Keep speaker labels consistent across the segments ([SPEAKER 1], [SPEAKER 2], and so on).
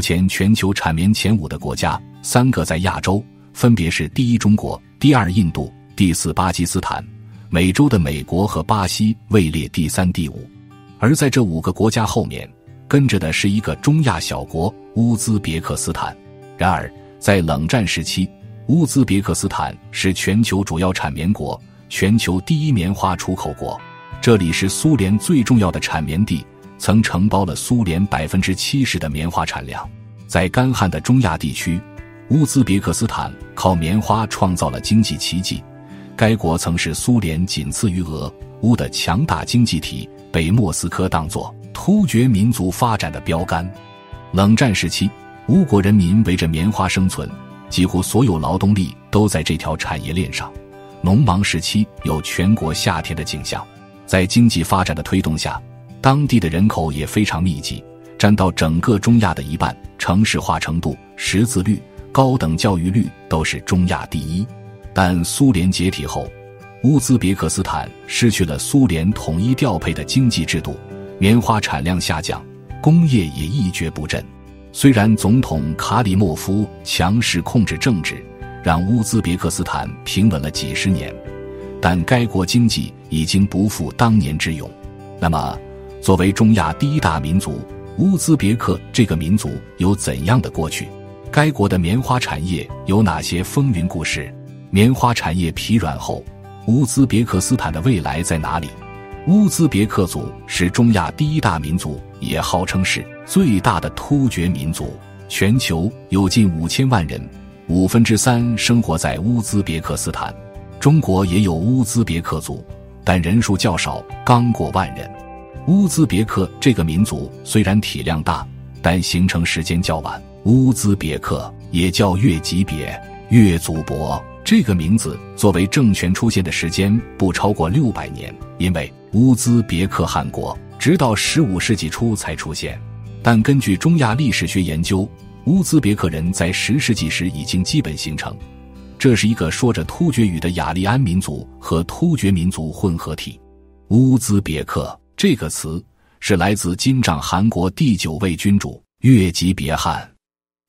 [SPEAKER 1] 目前全球产棉前五的国家，三个在亚洲，分别是第一中国、第二印度、第四巴基斯坦。美洲的美国和巴西位列第三、第五。而在这五个国家后面，跟着的是一个中亚小国乌兹别克斯坦。然而，在冷战时期，乌兹别克斯坦是全球主要产棉国，全球第一棉花出口国。这里是苏联最重要的产棉地，曾承包了苏联百分之七十的棉花产量。在干旱的中亚地区，乌兹别克斯坦靠棉花创造了经济奇迹。该国曾是苏联仅次于俄乌的强大经济体，被莫斯科当作突厥民族发展的标杆。冷战时期，乌国人民围着棉花生存，几乎所有劳动力都在这条产业链上。农忙时期有全国夏天的景象。在经济发展的推动下，当地的人口也非常密集，占到整个中亚的一半。城市化程度、识字率、高等教育率都是中亚第一。但苏联解体后，乌兹别克斯坦失去了苏联统一调配的经济制度，棉花产量下降，工业也一蹶不振。虽然总统卡里莫夫强势控制政治，让乌兹别克斯坦平稳了几十年。但该国经济已经不复当年之勇。那么，作为中亚第一大民族，乌兹别克这个民族有怎样的过去？该国的棉花产业有哪些风云故事？棉花产业疲软后，乌兹别克斯坦的未来在哪里？乌兹别克族是中亚第一大民族，也号称是最大的突厥民族。全球有近五千万人，五分之三生活在乌兹别克斯坦。中国也有乌兹别克族，但人数较少，刚过万人。乌兹别克这个民族虽然体量大，但形成时间较晚。乌兹别克也叫越级别、越族伯，这个名字作为政权出现的时间不超过六百年，因为乌兹别克汗国直到十五世纪初才出现。但根据中亚历史学研究，乌兹别克人在十世纪时已经基本形成。这是一个说着突厥语的雅利安民族和突厥民族混合体。乌兹别克这个词是来自金帐汗国第九位君主月吉别汗。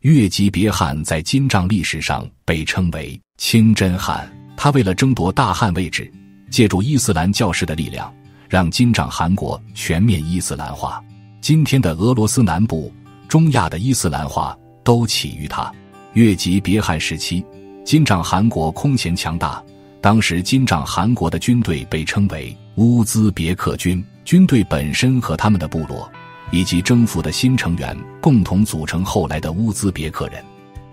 [SPEAKER 1] 月吉别汗在金帐历史上被称为清真汗。他为了争夺大汗位置，借助伊斯兰教士的力量，让金帐汗国全面伊斯兰化。今天的俄罗斯南部、中亚的伊斯兰化都起于他。月吉别汗时期。金帐汗国空前强大，当时金帐汗国的军队被称为乌兹别克军。军队本身和他们的部落，以及征服的新成员共同组成后来的乌兹别克人。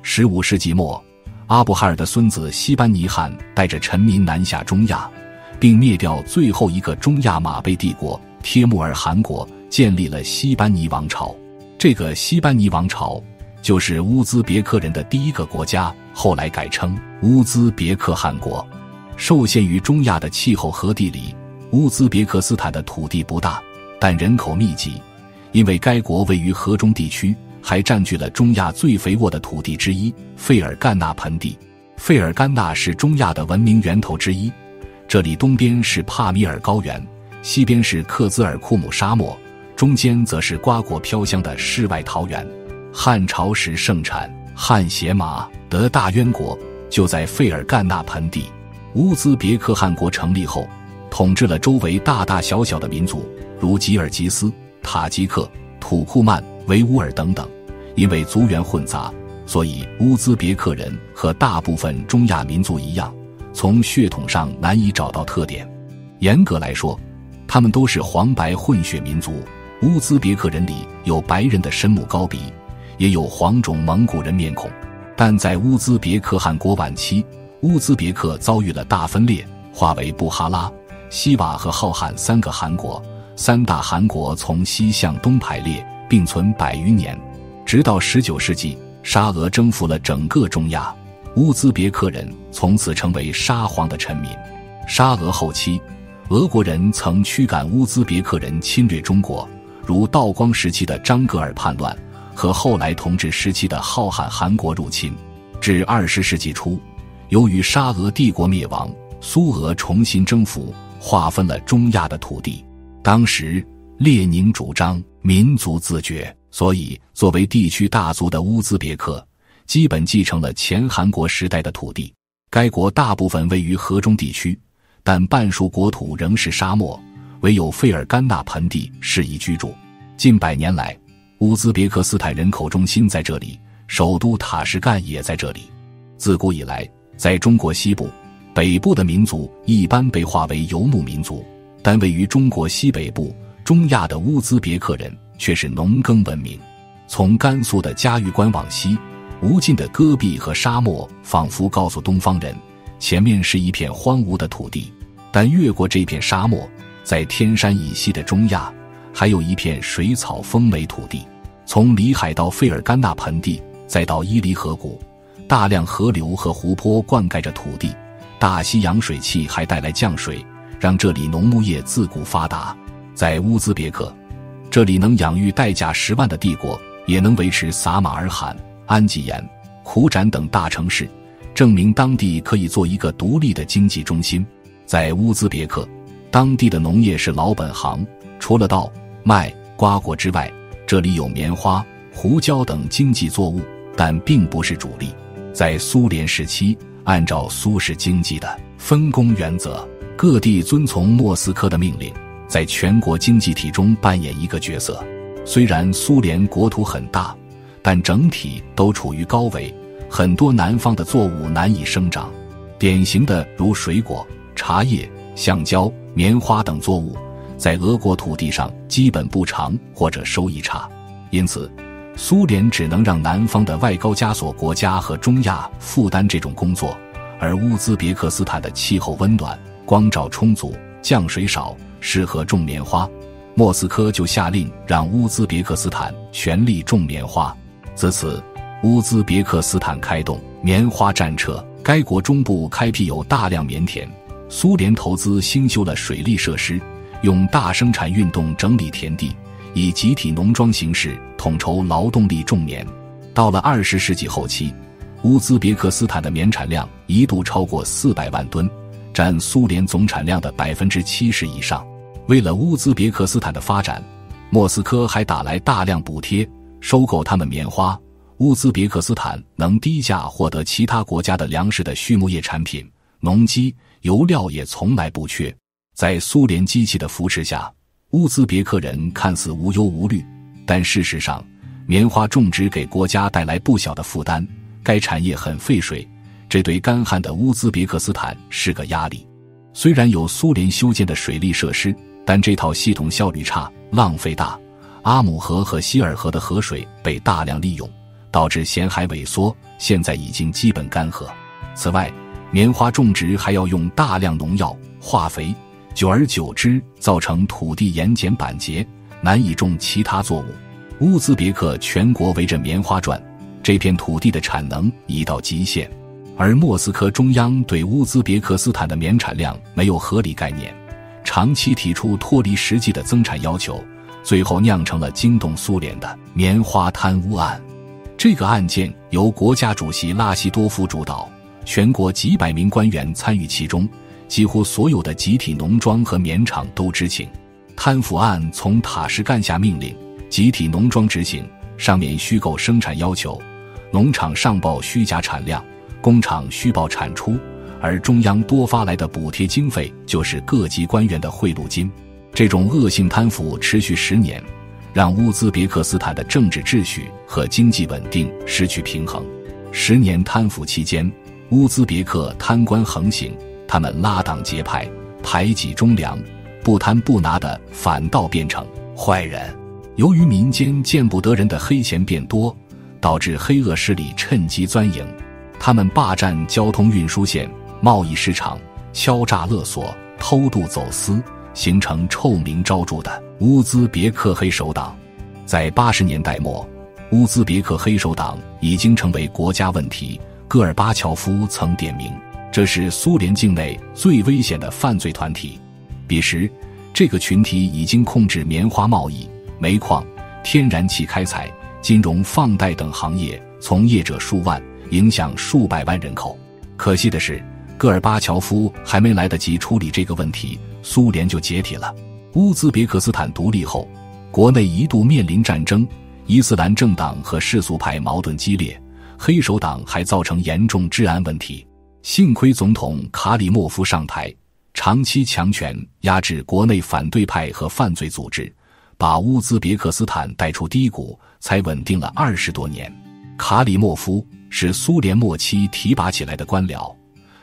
[SPEAKER 1] 十五世纪末，阿布哈尔的孙子西班尼汗带着臣民南下中亚，并灭掉最后一个中亚马背帝国帖木儿汗国，建立了西班尼王朝。这个西班尼王朝。就是乌兹别克人的第一个国家，后来改称乌兹别克汗国。受限于中亚的气候和地理，乌兹别克斯坦的土地不大，但人口密集。因为该国位于河中地区，还占据了中亚最肥沃的土地之一——费尔干纳盆地。费尔干纳是中亚的文明源头之一。这里东边是帕米尔高原，西边是克孜尔库姆沙漠，中间则是瓜果飘香的世外桃源。汉朝时盛产汗血马的大渊国就在费尔干纳盆地。乌兹别克汗国成立后，统治了周围大大小小的民族，如吉尔吉斯、塔吉克、土库曼、维吾尔等等。因为族源混杂，所以乌兹别克人和大部分中亚民族一样，从血统上难以找到特点。严格来说，他们都是黄白混血民族。乌兹别克人里有白人的深目高鼻。也有黄种蒙古人面孔，但在乌兹别克汗国晚期，乌兹别克遭遇了大分裂，化为布哈拉、西瓦和浩罕三个汗国。三大汗国从西向东排列，并存百余年，直到十九世纪，沙俄征服了整个中亚，乌兹别克人从此成为沙皇的臣民。沙俄后期，俄国人曾驱赶乌兹别克人侵略中国，如道光时期的张格尔叛乱。和后来统治时期的浩瀚汗国入侵，至二十世纪初，由于沙俄帝国灭亡，苏俄重新征服，划分了中亚的土地。当时列宁主张民族自觉，所以，作为地区大族的乌兹别克，基本继承了前韩国时代的土地。该国大部分位于河中地区，但半数国土仍是沙漠，唯有费尔干纳盆地适宜居住。近百年来，乌兹别克斯坦人口中心在这里，首都塔什干也在这里。自古以来，在中国西部、北部的民族一般被划为游牧民族，但位于中国西北部、中亚的乌兹别克人。却是农耕文明。从甘肃的嘉峪关往西，无尽的戈壁和沙漠仿佛告诉东方人，前面是一片荒芜的土地。但越过这片沙漠，在天山以西的中亚，还有一片水草丰美土地。从里海到费尔干纳盆地，再到伊犁河谷，大量河流和湖泊灌溉着土地。大西洋水汽还带来降水，让这里农牧业自古发达。在乌兹别克。这里能养育代价十万的帝国，也能维持撒马尔罕、安吉延、苦展等大城市，证明当地可以做一个独立的经济中心。在乌兹别克，当地的农业是老本行，除了稻、麦、瓜果之外，这里有棉花、胡椒等经济作物，但并不是主力。在苏联时期，按照苏式经济的分工原则，各地遵从莫斯科的命令。在全国经济体中扮演一个角色。虽然苏联国土很大，但整体都处于高纬，很多南方的作物难以生长。典型的如水果、茶叶、橡胶、棉花等作物，在俄国土地上基本不长或者收益差。因此，苏联只能让南方的外高加索国家和中亚负担这种工作。而乌兹别克斯坦的气候温暖，光照充足，降水少。适合种棉花，莫斯科就下令让乌兹别克斯坦全力种棉花。自此，乌兹别克斯坦开动棉花战车。该国中部开辟有大量棉田，苏联投资兴修了水利设施，用大生产运动整理田地，以集体农庄形式统筹劳动力种棉。到了二十世纪后期，乌兹别克斯坦的棉产量一度超过四百万吨。占苏联总产量的百分之七十以上。为了乌兹别克斯坦的发展，莫斯科还打来大量补贴，收购他们棉花。乌兹别克斯坦能低价获得其他国家的粮食的畜牧业产品、农机、油料也从来不缺。在苏联机器的扶持下，乌兹别克人看似无忧无虑，但事实上，棉花种植给国家带来不小的负担。该产业很费水。这对干旱的乌兹别克斯坦是个压力。虽然有苏联修建的水利设施，但这套系统效率差、浪费大。阿姆河和希尔河的河水被大量利用，导致咸海萎缩，现在已经基本干涸。此外，棉花种植还要用大量农药、化肥，久而久之造成土地盐碱板结，难以种其他作物。乌兹别克全国围着棉花转，这片土地的产能已到极限。而莫斯科中央对乌兹别克斯坦的棉产量没有合理概念，长期提出脱离实际的增产要求，最后酿成了惊动苏联的棉花贪污案。这个案件由国家主席拉希多夫主导，全国几百名官员参与其中，几乎所有的集体农庄和棉厂都知情。贪腐案从塔什干下命令，集体农庄执行，上面虚构生产要求，农场上报虚假产量。工厂虚报产出，而中央多发来的补贴经费就是各级官员的贿赂金。这种恶性贪腐持续十年，让乌兹别克斯坦的政治秩序和经济稳定失去平衡。十年贪腐期间，乌兹别克贪官横行，他们拉党结派，排挤忠良，不贪不拿的反倒变成坏人。由于民间见不得人的黑钱变多，导致黑恶势力趁机钻营。他们霸占交通运输线、贸易市场，敲诈勒索、偷渡走私，形成臭名昭著的乌兹别克黑手党。在八十年代末，乌兹别克黑手党已经成为国家问题。戈尔巴乔夫曾点名，这是苏联境内最危险的犯罪团体。彼时，这个群体已经控制棉花贸易、煤矿、天然气开采、金融放贷等行业，从业者数万。影响数百万人口。可惜的是，戈尔巴乔夫还没来得及处理这个问题，苏联就解体了。乌兹别克斯坦独立后，国内一度面临战争，伊斯兰政党和世俗派矛盾激烈，黑手党还造成严重治安问题。幸亏总统卡里莫夫上台，长期强权压制国内反对派和犯罪组织，把乌兹别克斯坦带出低谷，才稳定了二十多年。卡里莫夫是苏联末期提拔起来的官僚，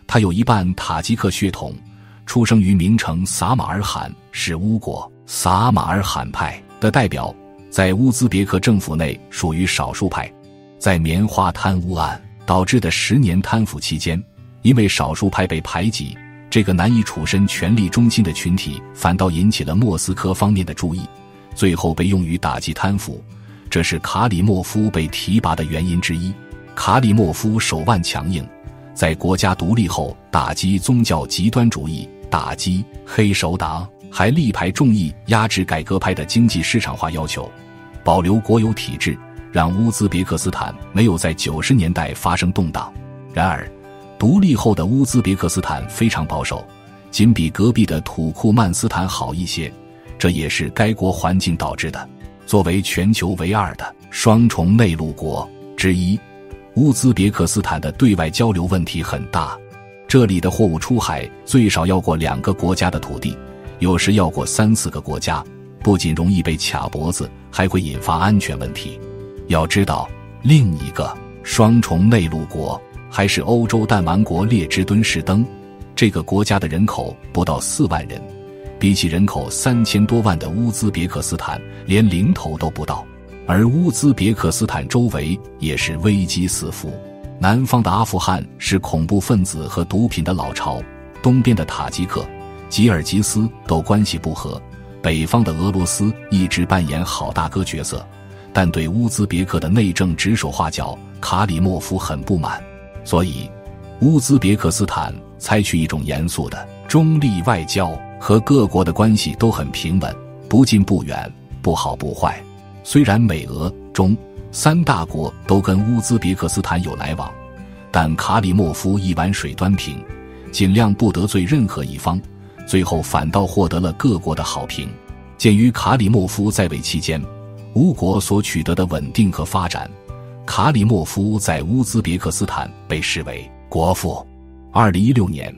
[SPEAKER 1] 他有一半塔吉克血统，出生于名城撒马尔罕，是乌国撒马尔罕派的代表，在乌兹别克政府内属于少数派。在棉花贪污案导致的十年贪腐期间。因为少数派被排挤，这个难以处身权力中心的群体反倒引起了莫斯科方面的注意，最后被用于打击贪腐，这是卡里莫夫被提拔的原因之一。卡里莫夫手腕强硬，在国家独立后打击宗教极端主义，打击黑手党，还力排众议压制改革派的经济市场化要求，保留国有体制，让乌兹别克斯坦没有在九十年代发生动荡。然而。独立后的乌兹别克斯坦非常保守，仅比隔壁的土库曼斯坦好一些，这也是该国环境导致的。作为全球唯二的双重内陆国之一，乌兹别克斯坦的对外交流问题很大。这里的货物出海最少要过两个国家的土地，有时要过三四个国家，不仅容易被卡脖子，还会引发安全问题。要知道，另一个双重内陆国。还是欧洲弹丸国列支敦士登，这个国家的人口不到四万人，比起人口三千多万的乌兹别克斯坦，连零头都不到。而乌兹别克斯坦周围也是危机四伏，南方的阿富汗是恐怖分子和毒品的老巢，东边的塔吉克、吉尔吉斯都关系不和，北方的俄罗斯一直扮演好大哥角色，但对乌兹别克的内政指手画脚，卡里莫夫很不满。所以，乌兹别克斯坦采取一种严肃的中立外交，和各国的关系都很平稳，不近不远，不好不坏。虽然美俄中三大国都跟乌兹别克斯坦有来往，但卡里莫夫一碗水端平，尽量不得罪任何一方，最后反倒获得了各国的好评。鉴于卡里莫夫在位期间，乌国所取得的稳定和发展。卡里莫夫在乌兹别克斯坦被视为国父。二零一六年，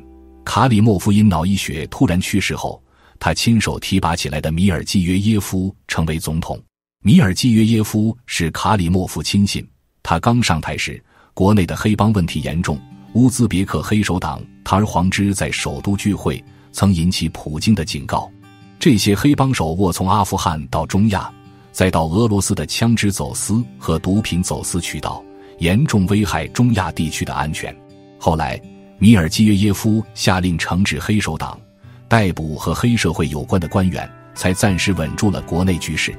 [SPEAKER 1] 卡里莫夫因脑溢血突然去世后，他亲手提拔起来的米尔季约耶夫成为总统。米尔季约耶夫是卡里莫夫亲信。他刚上台时，国内的黑帮问题严重。乌兹别克黑手党堂而皇之在首都聚会，曾引起普京的警告。这些黑帮手握从阿富汗到中亚。再到俄罗斯的枪支走私和毒品走私渠道，严重危害中亚地区的安全。后来，米尔基约耶夫下令惩治黑手党，逮捕和黑社会有关的官员，才暂时稳住了国内局势。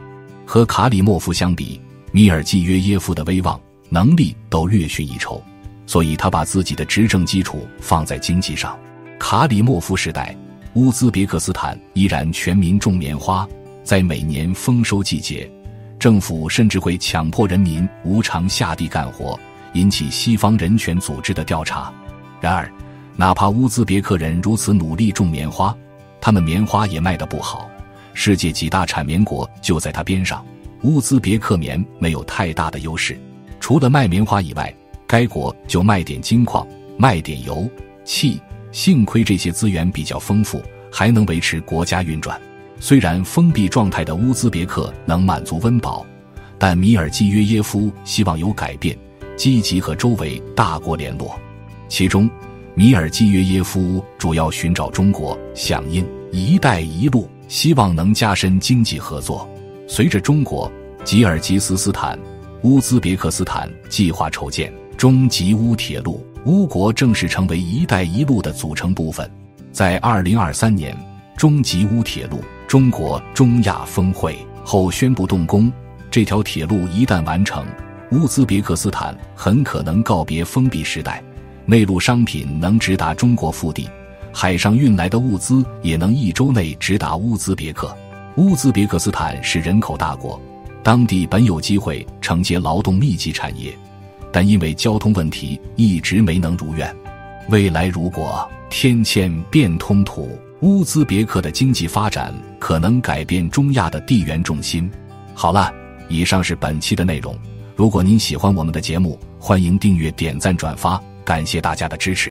[SPEAKER 1] 和卡里莫夫相比，米尔基约耶夫的威望、能力都略逊一筹，所以他把自己的执政基础放在经济上。卡里莫夫时代，乌兹别克斯坦依然全民种棉花。在每年丰收季节，政府甚至会强迫人民无偿下地干活，引起西方人权组织的调查。然而，哪怕乌兹别克人如此努力种棉花，他们棉花也卖得不好。世界几大产棉国就在他边上，乌兹别克棉没有太大的优势。除了卖棉花以外，该国就卖点金矿，卖点油气。幸亏这些资源比较丰富，还能维持国家运转。虽然封闭状态的乌兹别克能满足温饱，但米尔季约耶夫希望有改变，积极和周围大国联络。其中，米尔季约耶夫主要寻找中国，响应“一带一路”，希望能加深经济合作。随着中国、吉尔吉斯斯坦、乌兹别克斯坦计划筹建中吉乌铁路，乌国正式成为“一带一路”的组成部分。在二零二三年，中吉乌铁路。中国中亚峰会后宣布动工，这条铁路一旦完成，乌兹别克斯坦很可能告别封闭时代，内陆商品能直达中国腹地，海上运来的物资也能一周内直达乌兹别克。乌兹别克斯坦是人口大国，当地本有机会承接劳动密集产业，但因为交通问题一直没能如愿。未来如果天堑变通途。乌兹别克的经济发展可能改变中亚的地缘重心。好了，以上是本期的内容。如果您喜欢我们的节目，欢迎订阅、点赞、转发，感谢大家的支持。